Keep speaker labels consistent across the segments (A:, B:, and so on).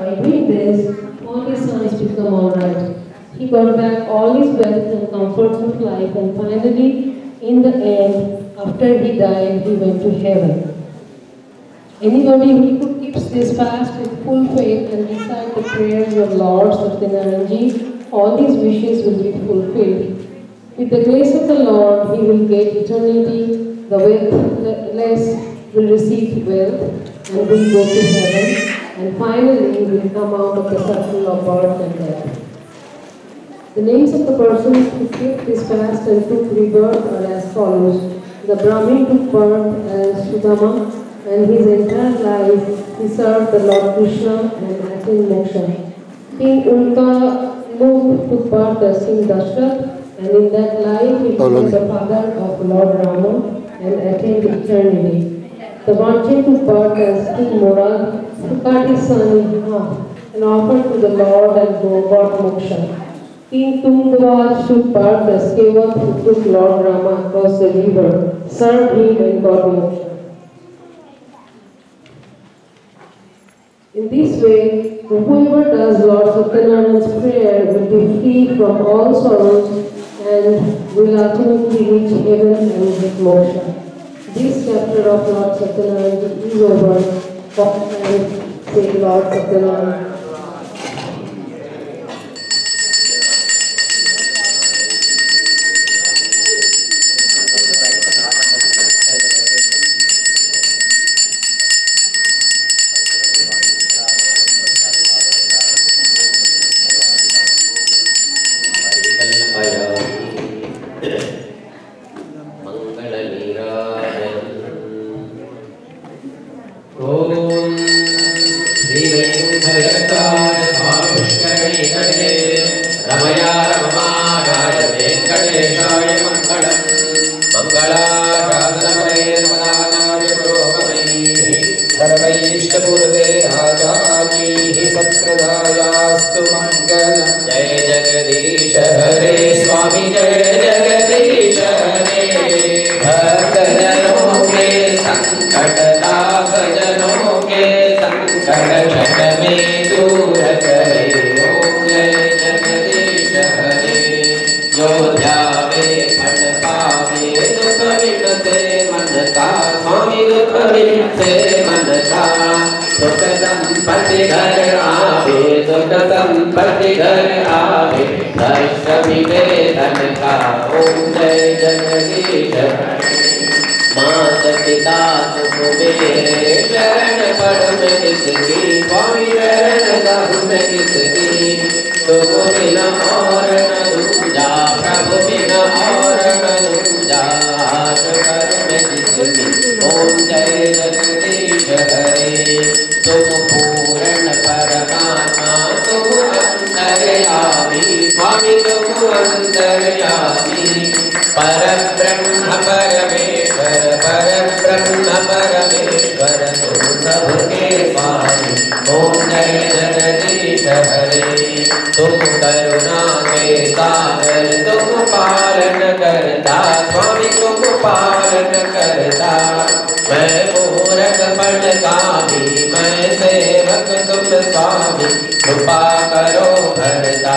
A: By doing this, all his sons become alright. He got back all his wealth and comforts of life, and finally, in the end, after he died, he went to heaven. Anybody who keeps this fast with full faith and recite the prayers of Lord Satyanarayanji, all his wishes will be fulfilled. With the grace of the Lord, he will get eternity, the wealthless will receive wealth and will go to heaven, and finally will come out of the circle of birth and death. The names of the persons who took this fast and took rebirth are as follows. The Brahmin took birth as Sudama, and his entire life he served the Lord Krishna and attained moksha. King Ulka took birth as King Dashrath, and in that life he became the father of Lord Rama and attained eternity. The Vanche took birth as King son in half, and offered to the Lord and got moksha. King Tungdwaj took part as Kevat who took Lord Rama across the river, served him and got moksha. In this way, whoever does Lord Satyanarayan's prayer will be free from all sorrows and will ultimately reach heaven and get moksha. This chapter of Lord Satyanarayan is over. And say Lord
B: Amin. संपत्ति घर आवे दश मिले धन का ओम जय जननी मात पिता सुमेरे चरण पड़म किसकी पौड़ी रहन दहुम किसकी तो बिना और न दूजा प्रभु बिना और न स्वामी रघुअंतरयामी पर ब्रह्म परमेश्वर पर ब्रह्म परमेश्वर तुम सबके पानी ओम जय जगदीश हरे तुम करुणा के सागर तुम पालन करता स्वामी तुम पालन करता मैं मूरख पट स्वामी मैं सेवक तुम स्वामी कृपा करो भरता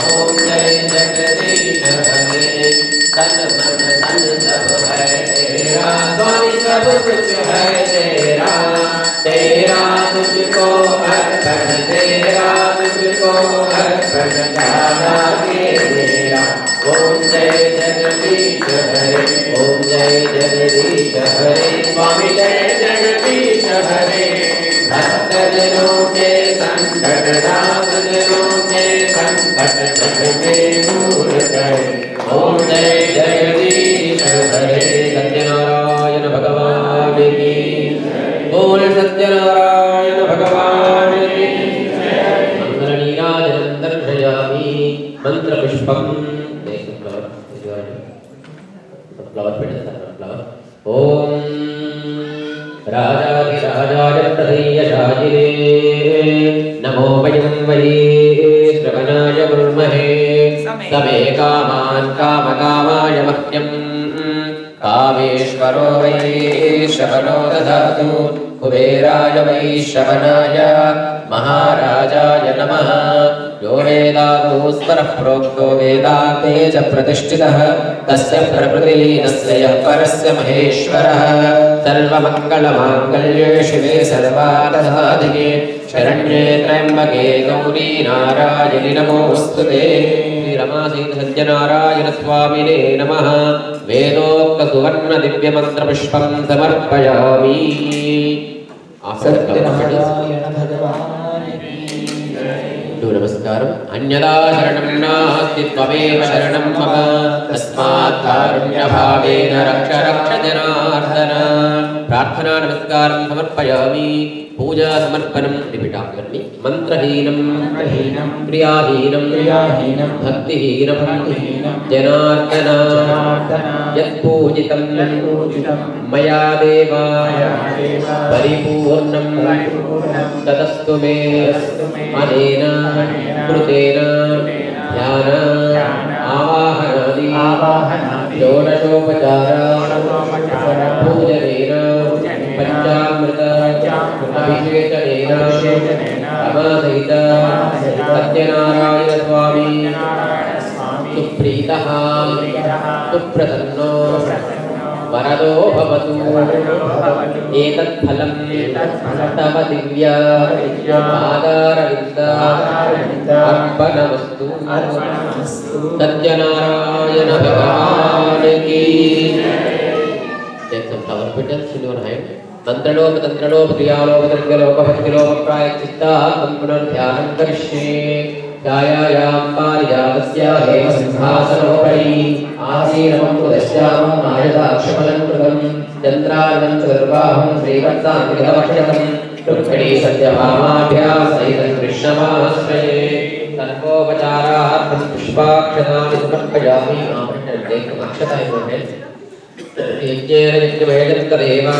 B: जगदीश हरे स्वामी राजाधिराजाय नमो वयं वै श्रवणाय कुर्महे समे। कामान् कामकामाय मह्यम्। कामेश्वरो वै कुबेराय वै श्रवणाय महाराजाय नमः। यो वेदादो स्वरः प्रोक्तो वेदान्ते च प्रतिष्ठितः। तस्य प्रकृतिलीनस्य यः परस्य महेश्वरः। सर्वमङ्गलमाङ्गल्ये शिवे सर्वादसाधिके शरण्ये त्र्यम्बके गौरी नारायणि नमोऽस्तु ते। श्रीरमासीत सत्यनारायणस्वामिने नमः। वेदोक्तसुवर्णदिव्यमन्त्रपुष्पं समर्पयामि। नमस्कारम् अन्यदा शरणं नास्ति त्वमेव शरणं मम।
C: तस्मात् कारुण्यभावेन रक्ष रक्ष
B: जनार्दन प्रार्थना नमस्कार समर्पयामि। पूजा समर्पणं रिपीट आफ्टर मी मन्त्रहीनं
C: मन्त्रहीनं,
B: क्रियाहीनं
C: क्रियाहीनं,
B: भक्तिहीनं
C: भक्तिहीनं,
B: जनार्दन
D: जनार्दन,
B: यत्पूजितं मया देव परिपूर्णं तदस्तु मे अनेन कृतेन ध्यान आवाहनादि। षोडशोपचार
D: षोडशोपचार, रमासहित,
B: सत्यनारायणस्वामी।
D: स्वामी,
B: सुप्रीतः। सुप्रसन्नो। वरदो भवतु। एतत्फलं तव दिव्या। अर्पणमस्तु। सत्यनारायण भगवान की। Take some flower petals in your hand. मन्त्रलोप तन्त्रलोप क्रियालोप द्रव्यलोप भक्तिलोप प्रायश्चित्तार्थं पुनर्ध्यानं करिष्ये। छायायां पारिजातस्य हेम सिंहासनोपरि। आसीनमं पुदश्यामं आयताक्षमलं कृतं चन्द्रार्णं चतुर्बाहुं श्रीवत्साङ्कृतवक्षकं रुक्मिणी सत्यभामाभ्यां सहितं कृष्णमाश्रये। सर्वोपचारार्थं पुष्पाक्षतानि समर्पयामि आभरणं अक्षताय यज्ञेन यज्ञमेजन्तदेवा